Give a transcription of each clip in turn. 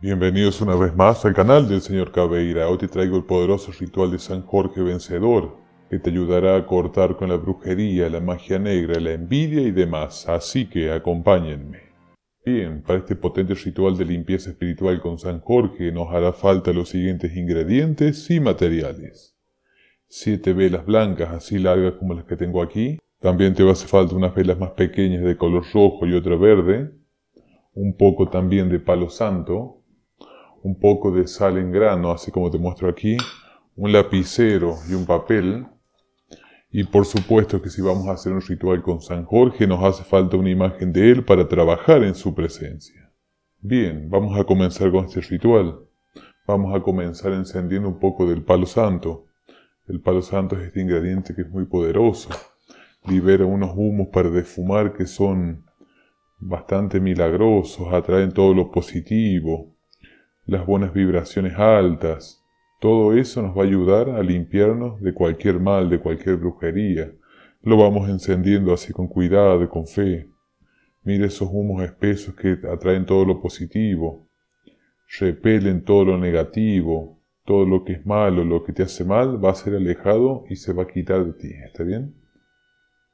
Bienvenidos una vez más al canal del señor Cabeira. Hoy te traigo el poderoso ritual de San Jorge Vencedor, que te ayudará a cortar con la brujería, la magia negra, la envidia y demás. Así que acompáñenme. Bien, para este potente ritual de limpieza espiritual con San Jorge nos hará falta los siguientes ingredientes y materiales. Siete velas blancas así largas como las que tengo aquí. También te va a hacer falta unas velas más pequeñas de color rojo y otra verde. Un poco también de palo santo, un poco de sal en grano, así como te muestro aquí, un lapicero y un papel. Y por supuesto que si vamos a hacer un ritual con San Jorge nos hace falta una imagen de él para trabajar en su presencia. Bien, vamos a comenzar con este ritual. Vamos a comenzar encendiendo un poco del palo santo. El palo santo es este ingrediente que es muy poderoso. Libera unos humos para defumar que son bastante milagrosos, atraen todo lo positivo, las buenas vibraciones altas, todo eso nos va a ayudar a limpiarnos de cualquier mal, de cualquier brujería. Lo vamos encendiendo así con cuidado, con fe. Mire esos humos espesos que atraen todo lo positivo, repelen todo lo negativo, todo lo que es malo, lo que te hace mal, va a ser alejado y se va a quitar de ti. ¿Está bien?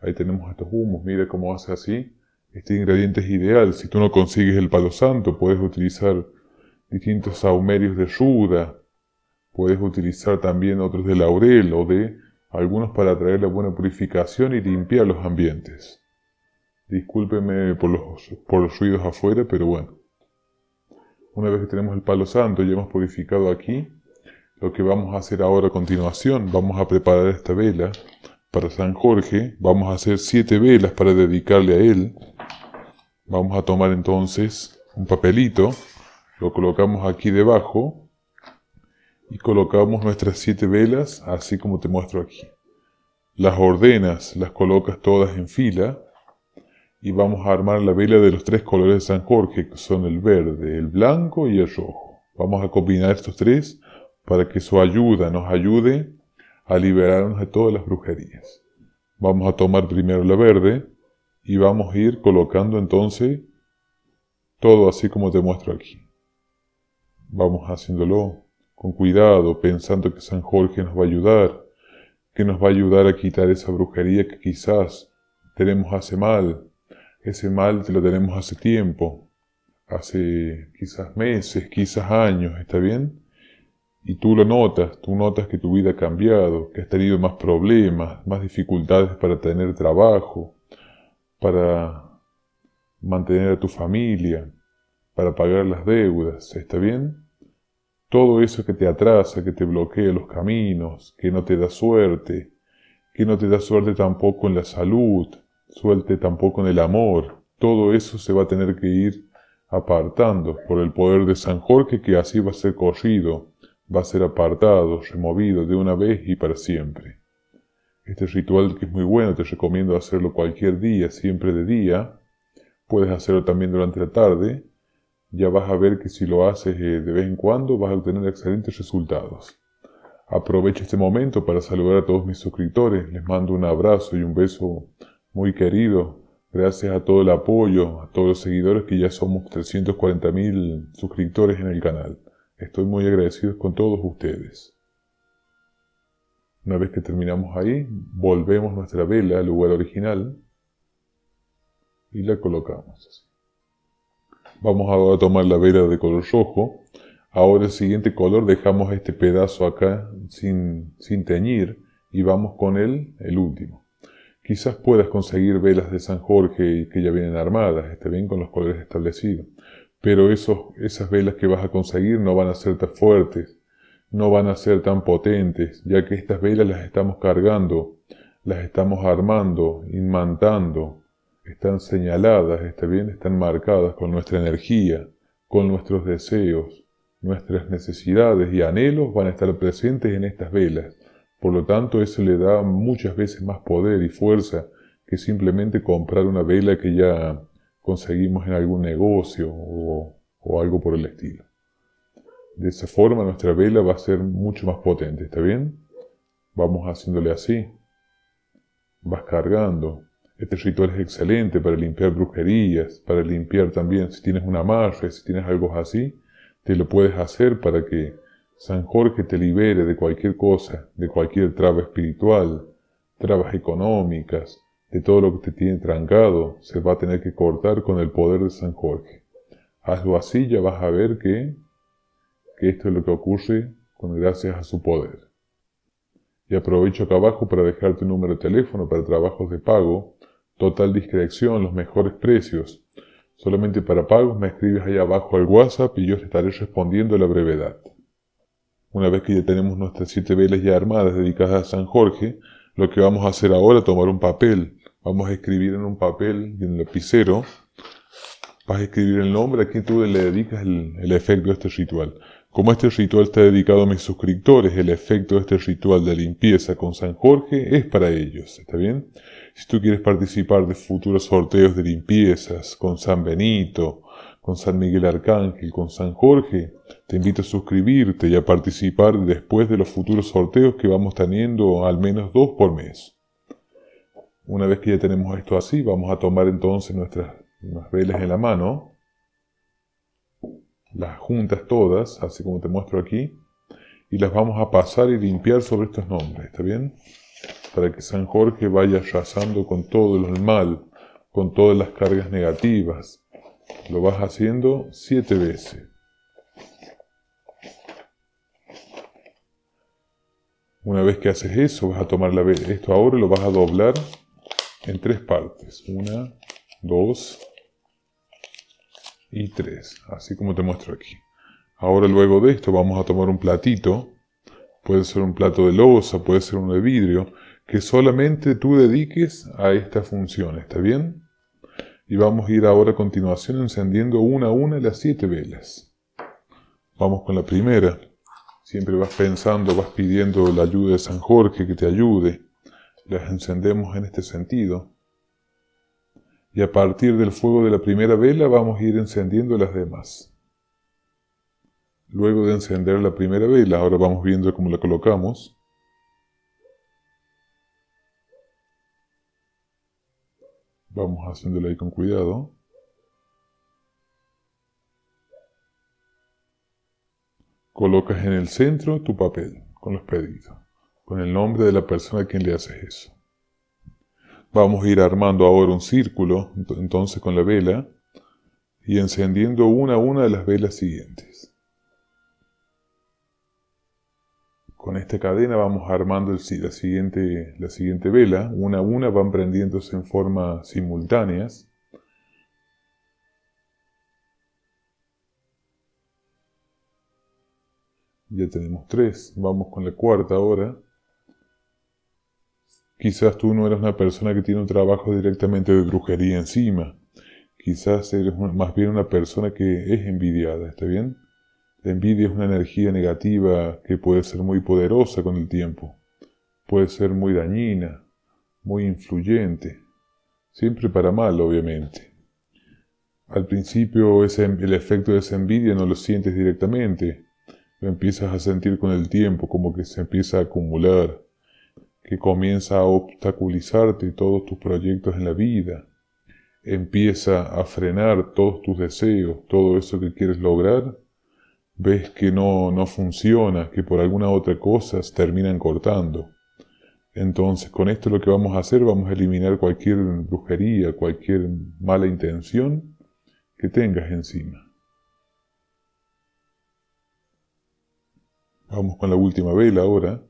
Ahí tenemos estos humos, mire cómo hace así. Este ingrediente es ideal. Si tú no consigues el palo santo, puedes utilizar distintos saumerios de ruda. Puedes utilizar también otros de laurel o de algunos para traer la buena purificación y limpiar los ambientes. Discúlpeme por los, por los ruidos afuera, pero bueno. Una vez que tenemos el palo santo y hemos purificado aquí, lo que vamos a hacer ahora a continuación, vamos a preparar esta vela para San Jorge, vamos a hacer siete velas para dedicarle a él. Vamos a tomar entonces un papelito lo colocamos aquí debajo y colocamos nuestras siete velas así como te muestro aquí. Las ordenas, las colocas todas en fila y vamos a armar la vela de los tres colores de San Jorge que son el verde, el blanco y el rojo. Vamos a combinar estos tres para que su ayuda nos ayude a liberarnos de todas las brujerías. Vamos a tomar primero la verde y vamos a ir colocando entonces todo así como te muestro aquí. Vamos haciéndolo con cuidado, pensando que San Jorge nos va a ayudar, que nos va a ayudar a quitar esa brujería que quizás tenemos hace mal. Ese mal te lo tenemos hace tiempo, hace quizás meses, quizás años, ¿está bien? Y tú lo notas, tú notas que tu vida ha cambiado, que has tenido más problemas, más dificultades para tener trabajo, para mantener a tu familia, para pagar las deudas, ¿está bien? Todo eso que te atrasa, que te bloquea los caminos, que no te da suerte, que no te da suerte tampoco en la salud, suerte tampoco en el amor, todo eso se va a tener que ir apartando por el poder de San Jorge que así va a ser corrido, va a ser apartado, removido de una vez y para siempre. Este ritual que es muy bueno, te recomiendo hacerlo cualquier día, siempre de día. Puedes hacerlo también durante la tarde ya vas a ver que si lo haces eh, de vez en cuando vas a obtener excelentes resultados. Aprovecho este momento para saludar a todos mis suscriptores, les mando un abrazo y un beso muy querido. Gracias a todo el apoyo, a todos los seguidores que ya somos 340 mil suscriptores en el canal. Estoy muy agradecido con todos ustedes. Una vez que terminamos ahí, volvemos nuestra vela al lugar original y la colocamos así. Vamos a tomar la vela de color rojo. Ahora el siguiente color dejamos este pedazo acá sin, sin teñir y vamos con él, el último. Quizás puedas conseguir velas de San Jorge que ya vienen armadas, está bien con los colores establecidos. Pero esos, esas velas que vas a conseguir no van a ser tan fuertes, no van a ser tan potentes, ya que estas velas las estamos cargando, las estamos armando, inmantando, están señaladas, está bien, están marcadas con nuestra energía, con nuestros deseos, nuestras necesidades y anhelos van a estar presentes en estas velas. Por lo tanto, eso le da muchas veces más poder y fuerza que simplemente comprar una vela que ya conseguimos en algún negocio o, o algo por el estilo. De esa forma nuestra vela va a ser mucho más potente, ¿está? Vamos haciéndole así. Vas cargando, este ritual es excelente para limpiar brujerías, para limpiar también si tienes una amarre, si tienes algo así, te lo puedes hacer para que San Jorge te libere de cualquier cosa, de cualquier traba espiritual, trabas económicas, de todo lo que te tiene trancado, se va a tener que cortar con el poder de San Jorge. Hazlo así, ya vas a ver que, que esto es lo que ocurre con gracias a su poder. Y aprovecho acá abajo para dejar tu número de teléfono para trabajos de pago, total discreción, los mejores precios. Solamente para pagos me escribes ahí abajo al WhatsApp y yo te estaré respondiendo a la brevedad. Una vez que ya tenemos nuestras siete velas ya armadas dedicadas a San Jorge, lo que vamos a hacer ahora es tomar un papel. Vamos a escribir en un papel y en el lapicero. Vas a escribir el nombre a quien tú le dedicas el, el efecto de este ritual. Como este ritual está dedicado a mis suscriptores, el efecto de este ritual de limpieza con San Jorge es para ellos, ¿está bien? Si tú quieres participar de futuros sorteos de limpiezas con San Benito, con San Miguel Arcángel, con San Jorge, te invito a suscribirte y a participar después de los futuros sorteos que vamos teniendo al menos dos por mes. Una vez que ya tenemos esto así, vamos a tomar entonces nuestras, nuestras velas en la mano las juntas todas, así como te muestro aquí, y las vamos a pasar y limpiar sobre estos nombres, ¿está bien? Para que San Jorge vaya arrasando con todo el mal, con todas las cargas negativas. Lo vas haciendo siete veces. Una vez que haces eso, vas a tomar la esto ahora lo vas a doblar en tres partes. Una, dos, y 3, así como te muestro aquí. Ahora luego de esto vamos a tomar un platito, puede ser un plato de losa, puede ser uno de vidrio, que solamente tú dediques a esta función, ¿está bien? Y vamos a ir ahora a continuación encendiendo una a una las siete velas. Vamos con la primera. Siempre vas pensando, vas pidiendo la ayuda de San Jorge que te ayude. Las encendemos en este sentido y a partir del fuego de la primera vela vamos a ir encendiendo las demás. Luego de encender la primera vela, ahora vamos viendo cómo la colocamos. Vamos haciéndola ahí con cuidado. Colocas en el centro tu papel con los pedidos, con el nombre de la persona a quien le haces eso. Vamos a ir armando ahora un círculo, entonces con la vela, y encendiendo una a una de las velas siguientes. Con esta cadena vamos armando la, siguiente, la siguiente vela, una a una van prendiéndose en forma simultáneas. Ya tenemos tres, vamos con la cuarta ahora. Quizás tú no eres una persona que tiene un trabajo directamente de brujería encima. Quizás eres más bien una persona que es envidiada, ¿está bien? La envidia es una energía negativa que puede ser muy poderosa con el tiempo. Puede ser muy dañina, muy influyente. Siempre para mal, obviamente. Al principio el efecto de esa envidia no lo sientes directamente. Lo empiezas a sentir con el tiempo, como que se empieza a acumular que comienza a obstaculizarte todos tus proyectos en la vida, empieza a frenar todos tus deseos, todo eso que quieres lograr, ves que no, no funciona, que por alguna otra cosa se terminan cortando. Entonces, con esto lo que vamos a hacer, vamos a eliminar cualquier brujería, cualquier mala intención que tengas encima. Vamos con la última vela ahora.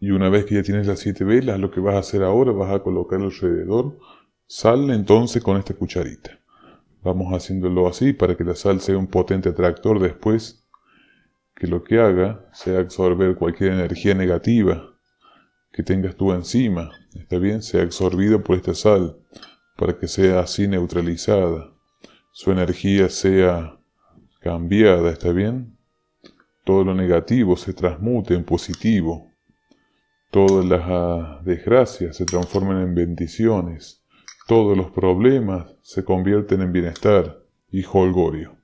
Y una vez que ya tienes las siete velas, lo que vas a hacer ahora, vas a colocar alrededor sal entonces con esta cucharita. Vamos haciéndolo así para que la sal sea un potente atractor después, que lo que haga sea absorber cualquier energía negativa que tengas tú encima, ¿está bien? Sea absorbido por esta sal, para que sea así neutralizada, su energía sea cambiada, ¿está bien? Todo lo negativo se transmute en positivo. Todas las ah, desgracias se transforman en bendiciones. Todos los problemas se convierten en bienestar y holgorio.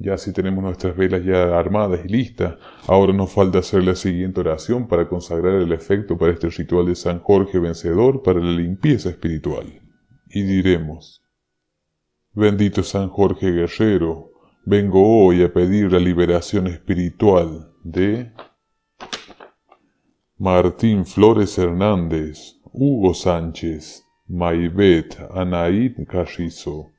Ya si tenemos nuestras velas ya armadas y listas, ahora nos falta hacer la siguiente oración para consagrar el efecto para este ritual de San Jorge vencedor para la limpieza espiritual. Y diremos, Bendito San Jorge Guerrero, vengo hoy a pedir la liberación espiritual de Martín Flores Hernández, Hugo Sánchez, Maibet Anaid Carrizo,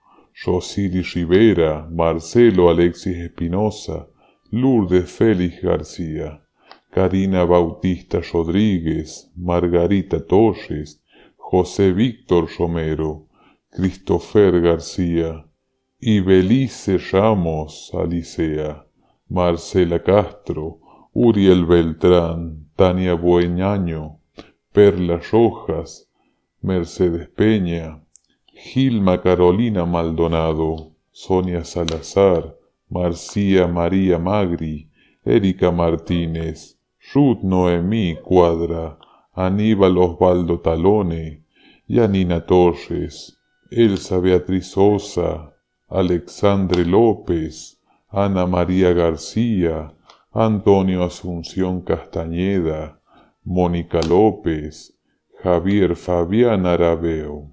Rosiri Rivera, Marcelo Alexis Espinosa, Lourdes Félix García, Karina Bautista Rodríguez, Margarita Torres, José Víctor Romero, Christopher García, Ibelice Ramos Alicea, Marcela Castro, Uriel Beltrán, Tania Bueñaño, Perla Rojas, Mercedes Peña, Gilma Carolina Maldonado, Sonia Salazar, Marcia María Magri, Erika Martínez, Ruth Noemí Cuadra, Aníbal Osvaldo Talone, Yanina Torres, Elsa Beatriz Sosa, Alexandre López, Ana María García, Antonio Asunción Castañeda, Mónica López, Javier Fabián Arabeo.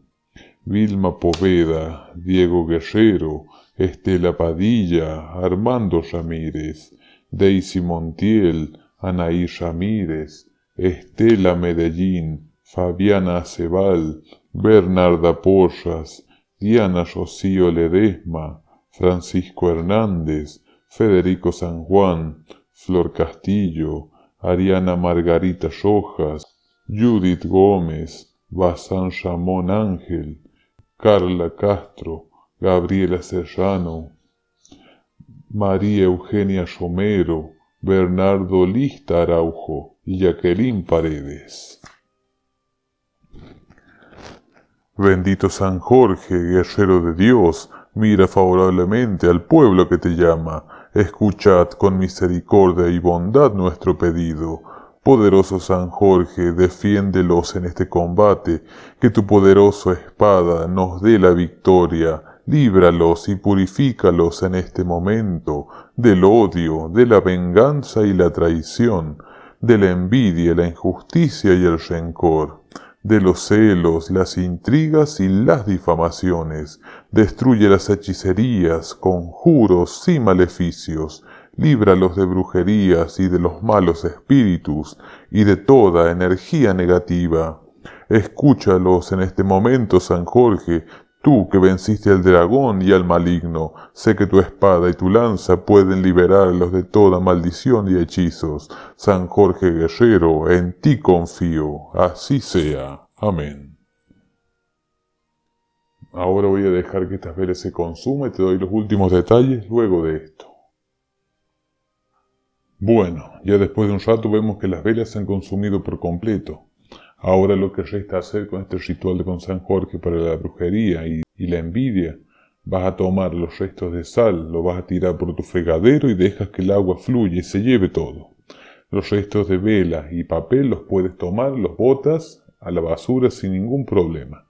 Vilma Poveda, Diego Guerrero, Estela Padilla, Armando Ramírez, Daisy Montiel, Anaí Ramírez, Estela Medellín, Fabiana Acebal, Bernarda Porras, Diana Rocío Ledesma, Francisco Hernández, Federico San Juan, Flor Castillo, Ariana Margarita Rojas, Judith Gómez, Bazán Ramón Ángel, Carla Castro, Gabriela Serrano, María Eugenia Romero, Bernardo Lista Araujo y Jacqueline Paredes. Bendito San Jorge, guerrero de Dios, mira favorablemente al pueblo que te llama, escuchad con misericordia y bondad nuestro pedido. Poderoso San Jorge, defiéndelos en este combate, que tu poderosa espada nos dé la victoria, líbralos y purifícalos en este momento del odio, de la venganza y la traición, de la envidia, la injusticia y el rencor, de los celos, las intrigas y las difamaciones. Destruye las hechicerías, conjuros y maleficios líbralos de brujerías y de los malos espíritus y de toda energía negativa. Escúchalos en este momento, San Jorge, tú que venciste al dragón y al maligno, sé que tu espada y tu lanza pueden liberarlos de toda maldición y hechizos. San Jorge Guerrero, en ti confío, así sea. Amén. Ahora voy a dejar que estas velas se consuman y te doy los últimos detalles luego de esto. Bueno, ya después de un rato vemos que las velas se han consumido por completo. Ahora lo que resta hacer con este ritual de con San Jorge para la brujería y, la envidia, vas a tomar los restos de sal, lo vas a tirar por tu fregadero y dejas que el agua fluya y se lleve todo. Los restos de vela y papel los puedes tomar, los botas a la basura sin ningún problema.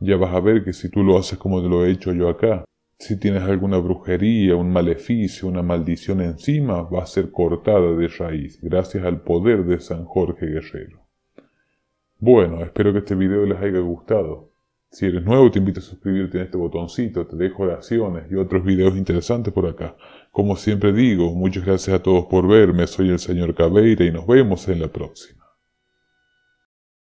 Ya vas a ver que si tú lo haces como lo he hecho yo acá, si tienes alguna brujería, un maleficio, una maldición encima, va a ser cortada de raíz, gracias al poder de San Jorge Guerrero. Bueno, espero que este video les haya gustado. Si eres nuevo, te invito a suscribirte en este botoncito, te dejo oraciones y otros videos interesantes por acá. Como siempre digo, muchas gracias a todos por verme, soy el señor Cabeira y nos vemos en la próxima.